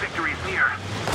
Victory is near.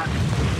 Entry